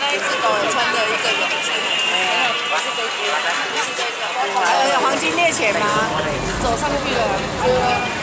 那一只狗穿着一个泳衣，没有，是周杰，不是这个，哎，黄金猎犬吗？走上去了。